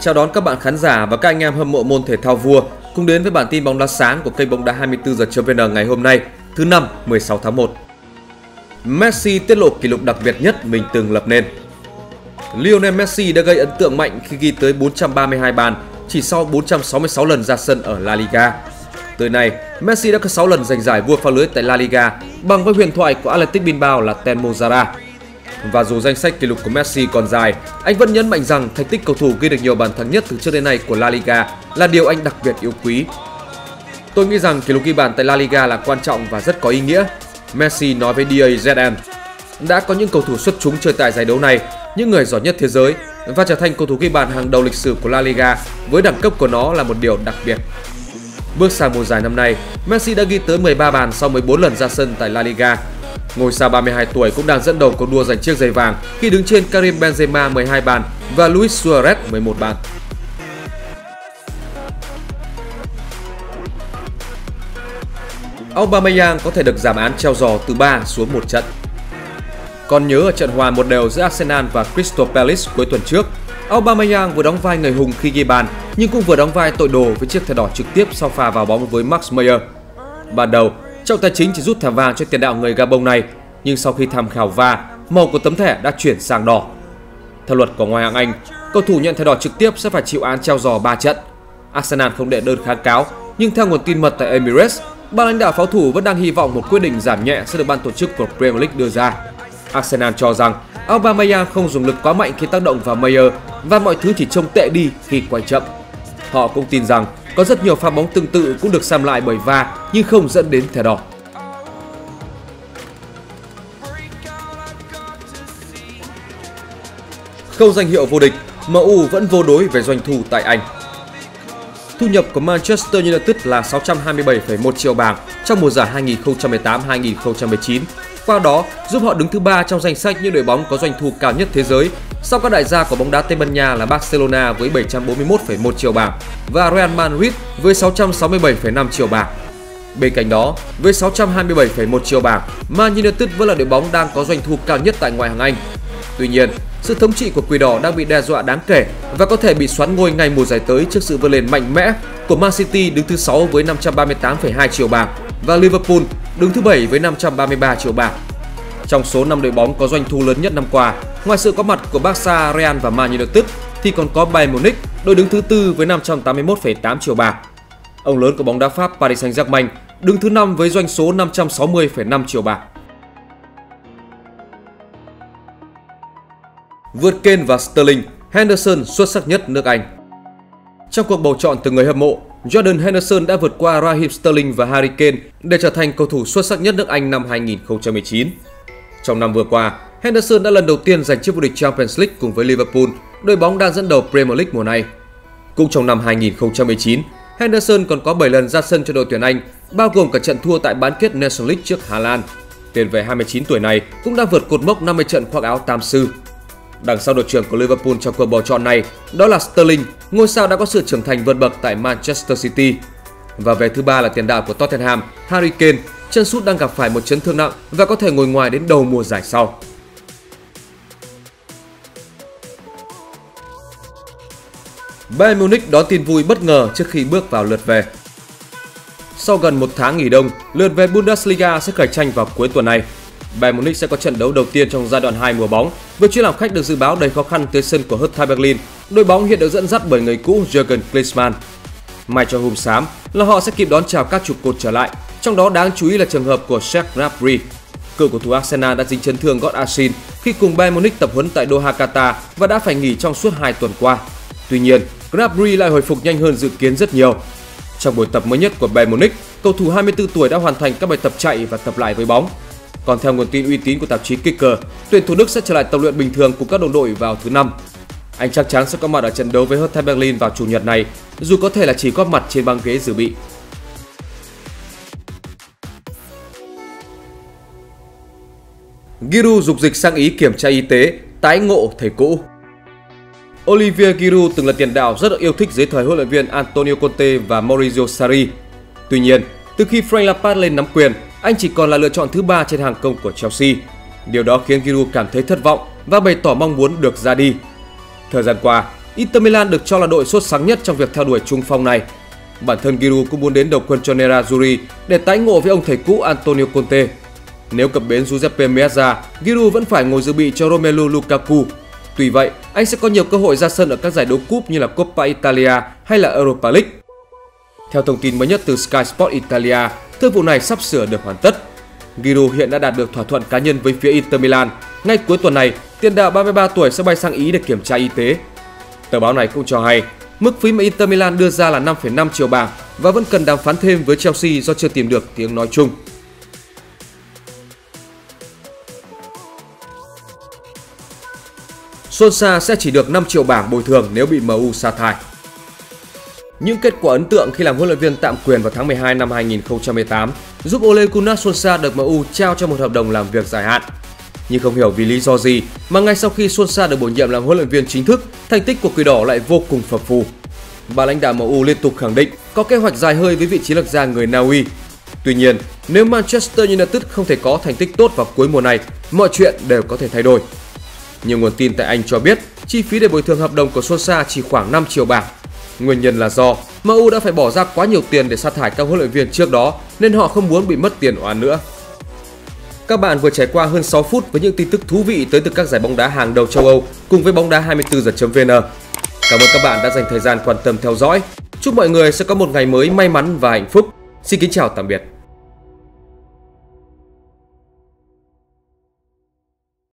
Chào đón các bạn khán giả và các anh em hâm mộ môn thể thao vua cùng đến với bản tin bóng đá sáng của kênh bóng đá 24 giờ.vn ngày hôm nay, thứ năm 16 tháng 1. Messi tiết lộ kỷ lục đặc biệt nhất mình từng lập nên. Lionel Messi đã gây ấn tượng mạnh khi ghi tới 432 bàn chỉ sau 466 lần ra sân ở La Liga. Tới nay, Messi đã có 6 lần giành giải vua phá lưới tại La Liga bằng với huyền thoại của Athletic Bilbao là Ten Mozara. Và dù danh sách kỷ lục của Messi còn dài, anh vẫn nhấn mạnh rằng thành tích cầu thủ ghi được nhiều bàn thắng nhất từ trước đến nay của La Liga là điều anh đặc biệt yêu quý. Tôi nghĩ rằng kỷ lục ghi bàn tại La Liga là quan trọng và rất có ý nghĩa. Messi nói với DAZN. Đã có những cầu thủ xuất chúng chơi tại giải đấu này, những người giỏi nhất thế giới và trở thành cầu thủ ghi bàn hàng đầu lịch sử của La Liga với đẳng cấp của nó là một điều đặc biệt. Bước sang mùa giải năm nay, Messi đã ghi tới 13 bàn sau 14 lần ra sân tại La Liga Ngôi sao 32 tuổi cũng đang dẫn đầu cuộc đua giành chiếc giày vàng khi đứng trên Karim Benzema 12 bàn và Luis Suarez 11 bàn. Aubameyang có thể được giảm án treo giò từ 3 xuống 1 trận. Còn nhớ ở trận hòa một đều giữa Arsenal và Crystal Palace cuối tuần trước, Aubameyang vừa đóng vai người hùng khi ghi bàn nhưng cũng vừa đóng vai tội đồ với chiếc thẻ đỏ trực tiếp sau pha vào bóng với Max Meyer. Ban đầu, Trọng tài chính chỉ rút thẻ vàng cho tiền đạo người Gabon này, nhưng sau khi tham khảo va, màu của tấm thẻ đã chuyển sang đỏ. Theo luật của Ngoại hạng Anh, cầu thủ nhận thẻ đỏ trực tiếp sẽ phải chịu án treo giò 3 trận. Arsenal không đệ đơn kháng cáo, nhưng theo nguồn tin mật tại Emirates, ban lãnh đạo pháo thủ vẫn đang hy vọng một quyết định giảm nhẹ sẽ được ban tổ chức của Premier League đưa ra. Arsenal cho rằng Aubameyang không dùng lực quá mạnh khi tác động vào Mayer và mọi thứ chỉ trông tệ đi khi quay chậm. Họ cũng tin rằng có rất nhiều pha bóng tương tự cũng được xem lại bởi va nhưng không dẫn đến thẻ đỏ. Không danh hiệu vô địch, MU vẫn vô đối về doanh thu tại Anh. Thu nhập của Manchester United là 627,1 triệu bảng trong mùa giải 2018-2019. Qua đó, giúp họ đứng thứ ba trong danh sách những đội bóng có doanh thu cao nhất thế giới sau các đại gia của bóng đá Tây Ban Nha là Barcelona với 741,1 triệu bảng và Real Madrid với 667,5 triệu bảng. Bên cạnh đó, với 627,1 triệu bảng, Man United vẫn là đội bóng đang có doanh thu cao nhất tại ngoại hạng Anh. Tuy nhiên, sự thống trị của Quỷ Đỏ đang bị đe dọa đáng kể và có thể bị xoắn ngôi ngay mùa giải tới trước sự vươn lên mạnh mẽ của Man City đứng thứ 6 với 538,2 triệu bảng và Liverpool đứng thứ 7 với 533 triệu bảng. Trong số 5 đội bóng có doanh thu lớn nhất năm qua, ngoài sự có mặt của Barca, Real và Man United thì còn có Bayern Munich, đội đứng thứ tư với 581,8 triệu bảng. Ông lớn của bóng đá Pháp Paris Saint-Germain đứng thứ 5 với doanh số 560,5 triệu bảng. Vượt Kane và Sterling, Henderson xuất sắc nhất nước Anh. Trong cuộc bầu chọn từ người hâm mộ, Jordan Henderson đã vượt qua Raheem Sterling và Harry Kane để trở thành cầu thủ xuất sắc nhất nước Anh năm 2019. Trong năm vừa qua, Henderson đã lần đầu tiên giành chức vô địch Champions League cùng với Liverpool, đội bóng đang dẫn đầu Premier League mùa này. Cũng trong năm 2019, Henderson còn có 7 lần ra sân cho đội tuyển Anh, bao gồm cả trận thua tại bán kết National League trước Hà Lan. Tiền vệ 29 tuổi này cũng đã vượt cột mốc 50 trận khoác áo tam sư. Đằng sau đội trưởng của Liverpool trong cuộc bầu chọn này, đó là Sterling, ngôi sao đã có sự trưởng thành vượt bậc tại Manchester City. Và về thứ ba là tiền đạo của Tottenham, Harry Kane, chân sút đang gặp phải một chấn thương nặng và có thể ngồi ngoài đến đầu mùa giải sau. Bayern Munich đón tin vui bất ngờ trước khi bước vào lượt về. Sau gần một tháng nghỉ đông, lượt về Bundesliga sẽ khởi tranh vào cuối tuần này. Bayern Munich sẽ có trận đấu đầu tiên trong giai đoạn 2 mùa bóng, với chuyến làm khách được dự báo đầy khó khăn tới sân của Hertha Berlin. Đội bóng hiện được dẫn dắt bởi người cũ Jurgen Klinsmann. May cho hôm xám là họ sẽ kịp đón chào các trụ cột trở lại, trong đó đáng chú ý là trường hợp của Sheikh Gnabry. Cựu cầu thủ Arsenal đã dính chấn thương gót Asin khi cùng Bayern Munich tập huấn tại Doha, Qatar và đã phải nghỉ trong suốt 2 tuần qua. Tuy nhiên, Gnabry lại hồi phục nhanh hơn dự kiến rất nhiều. Trong buổi tập mới nhất của Bayern Munich, cầu thủ 24 tuổi đã hoàn thành các bài tập chạy và tập lại với bóng. Còn theo nguồn tin uy tín của tạp chí Kicker, tuyển thủ Đức sẽ trở lại tập luyện bình thường cùng các đồng đội vào thứ năm. Anh chắc chắn sẽ có mặt ở trận đấu với Hertha Berlin vào chủ nhật này, dù có thể là chỉ góp mặt trên băng ghế dự bị. Giroud dục dịch sang Ý kiểm tra y tế, tái ngộ thầy cũ. Olivier Giroud từng là tiền đạo rất được yêu thích dưới thời huấn luyện viên Antonio Conte và Maurizio Sarri. Tuy nhiên, từ khi Frank Lampard lên nắm quyền, anh chỉ còn là lựa chọn thứ ba trên hàng công của Chelsea. Điều đó khiến Giroud cảm thấy thất vọng và bày tỏ mong muốn được ra đi. Thời gian qua, Inter Milan được cho là đội sốt sáng nhất trong việc theo đuổi trung phong này. Bản thân Giroud cũng muốn đến đầu quân cho Nerazzurri để tái ngộ với ông thầy cũ Antonio Conte. Nếu cập bến Giuseppe Meazza, Giroud vẫn phải ngồi dự bị cho Romelu Lukaku. Tuy vậy, anh sẽ có nhiều cơ hội ra sân ở các giải đấu cúp như là Coppa Italia hay là Europa League. Theo thông tin mới nhất từ Sky Sport Italia, thương vụ này sắp sửa được hoàn tất. Giroud hiện đã đạt được thỏa thuận cá nhân với phía Inter Milan. Ngay cuối tuần này, tiền đạo 33 tuổi sẽ bay sang Ý để kiểm tra y tế. Tờ báo này cũng cho hay, mức phí mà Inter Milan đưa ra là 5,5 triệu bảng và vẫn cần đàm phán thêm với Chelsea do chưa tìm được tiếng nói chung. Solskjaer sẽ chỉ được 5 triệu bảng bồi thường nếu bị MU sa thải. Những kết quả ấn tượng khi làm huấn luyện viên tạm quyền vào tháng 12 năm 2018 giúp Ole Gunnar Solskjaer được MU trao cho một hợp đồng làm việc dài hạn. Nhưng không hiểu vì lý do gì mà ngay sau khi Solskjaer được bổ nhiệm làm huấn luyện viên chính thức, thành tích của Quỷ Đỏ lại vô cùng phập phù. Bà lãnh đạo MU liên tục khẳng định có kế hoạch dài hơi với vị trí lược gia người Na Uy. Tuy nhiên, nếu Manchester United không thể có thành tích tốt vào cuối mùa này, mọi chuyện đều có thể thay đổi. Nhiều nguồn tin tại Anh cho biết, chi phí để bồi thường hợp đồng của Sosa chỉ khoảng 5 triệu bảng. Nguyên nhân là do MU đã phải bỏ ra quá nhiều tiền để sa thải các huấn luyện viên trước đó, nên họ không muốn bị mất tiền oan nữa. Các bạn vừa trải qua hơn 6 phút với những tin tức thú vị tới từ các giải bóng đá hàng đầu châu Âu cùng với bóng đá 24 giờ.vn. Cảm ơn các bạn đã dành thời gian quan tâm theo dõi. Chúc mọi người sẽ có một ngày mới may mắn và hạnh phúc. Xin kính chào tạm biệt.